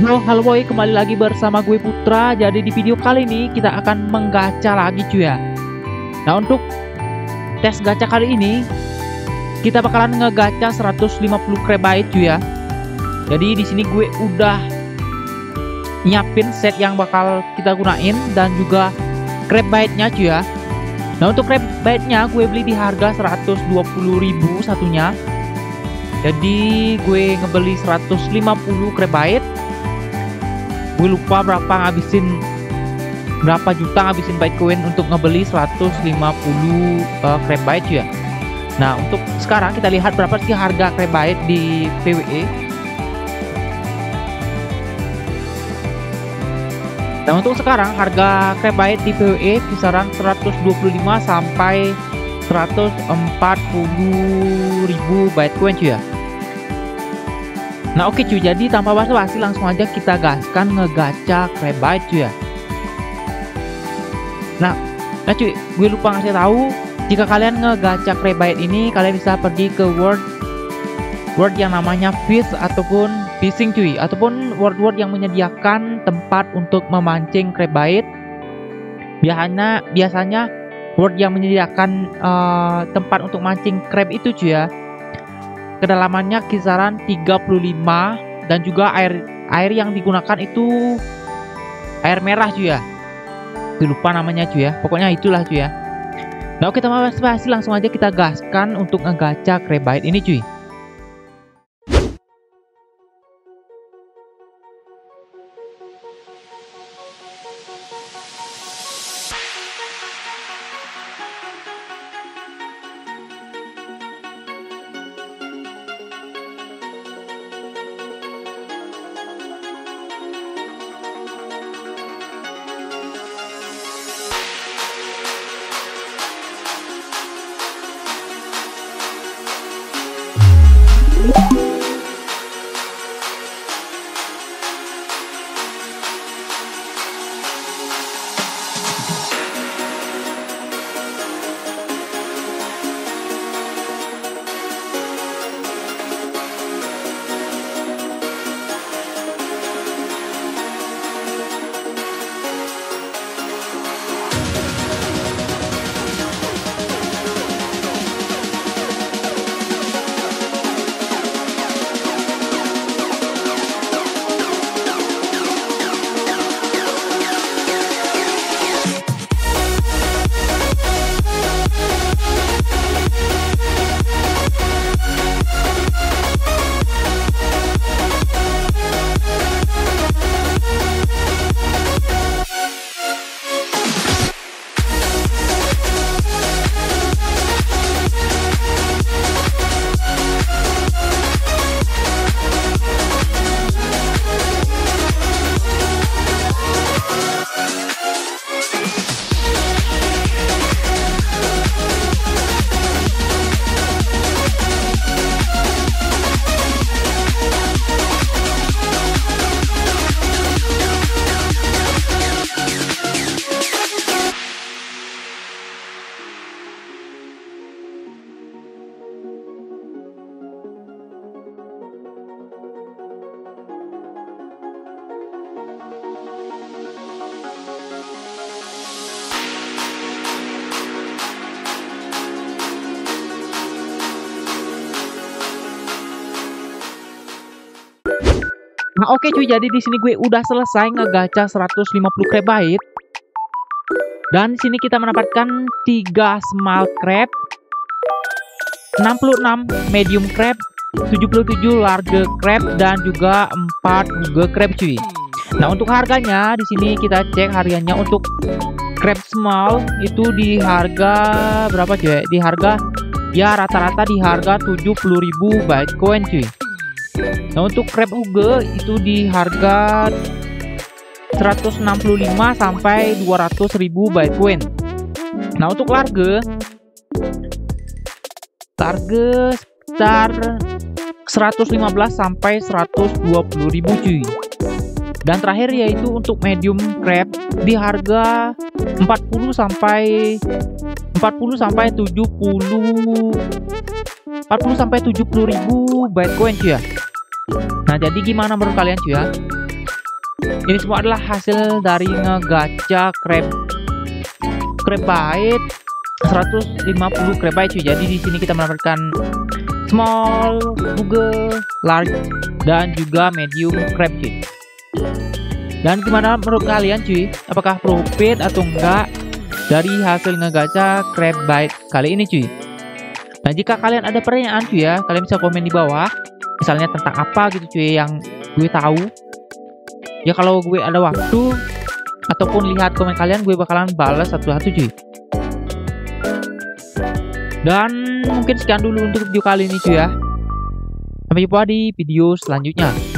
Yo, halo boy, kembali lagi bersama gue Putra. Jadi di video kali ini kita akan menggacha lagi cuy ya. Nah, untuk tes gacha kali ini kita bakalan ngegacha 150 krebait cuy ya. Jadi di sini gue udah nyiapin set yang bakal kita gunain dan juga krebite-nya cuy ya. Nah, untuk krebite-nya gue beli di harga 120.000 satunya. Jadi gue ngebeli 150 krebite gue lupa berapa ngabisin berapa juta ngabisin Bitcoin untuk ngebeli 150 uh, Byte ya. Nah untuk sekarang kita lihat berapa sih harga Byte di PWE nah untuk sekarang harga Byte di PWE kisaran 125 sampai 140 ribu Bitcoin ya Nah oke cuy, jadi tanpa basa-basi langsung aja kita gaskan ngegacha Krebite cuy ya. Nah, nah cuy, gue lupa ngasih tahu jika kalian ngegacha Krebite ini kalian bisa pergi ke word word yang namanya fish ataupun fishing cuy ataupun word-word yang menyediakan tempat untuk memancing Krebite. Biasanya biasanya word yang menyediakan uh, tempat untuk mancing crab itu cuy ya kedalamannya kisaran 35 dan juga air air yang digunakan itu air merah cuy ya. Lupa namanya cuy ya. Pokoknya itulah cuy ya. Nah oke teman-teman langsung aja kita gaskan untuk ngegacha krebite ini cuy Nah oke okay, cuy, jadi di sini gue udah selesai ngegacha 150 krebite. Dan di sini kita mendapatkan 3 small crab, 66 medium crab, 77 large crab dan juga 4 juga crab cuy. Nah, untuk harganya di sini kita cek harganya untuk crab small itu di harga berapa cuy? Di harga ya rata-rata di harga 70.000 Bitcoin cuy. Nah untuk crab uge itu di harga 165 sampai 200 ribu Bitcoin. Nah untuk large large sekitar 115 sampai 120 ribu cuy. Dan terakhir yaitu untuk medium crab di harga 40 sampai 40 sampai 70 40 sampai 70 ribu Bitcoin cuy ya. Nah, jadi gimana menurut kalian cuy ya? Ini semua adalah hasil dari ngegacha crab crab bite 150 crab bite cuy. Jadi di sini kita mendapatkan small, google, large, dan juga medium crab cuy. Dan gimana menurut kalian cuy? Apakah profit atau enggak dari hasil ngegacha crab bite kali ini cuy? Nah jika kalian ada pertanyaan cuy ya, kalian bisa komen di bawah. Misalnya tentang apa gitu cuy yang gue tahu. Ya kalau gue ada waktu ataupun lihat komen kalian, gue bakalan balas satu-satu cuy. Dan mungkin sekian dulu untuk video kali ini cuy ya. Sampai jumpa di video selanjutnya.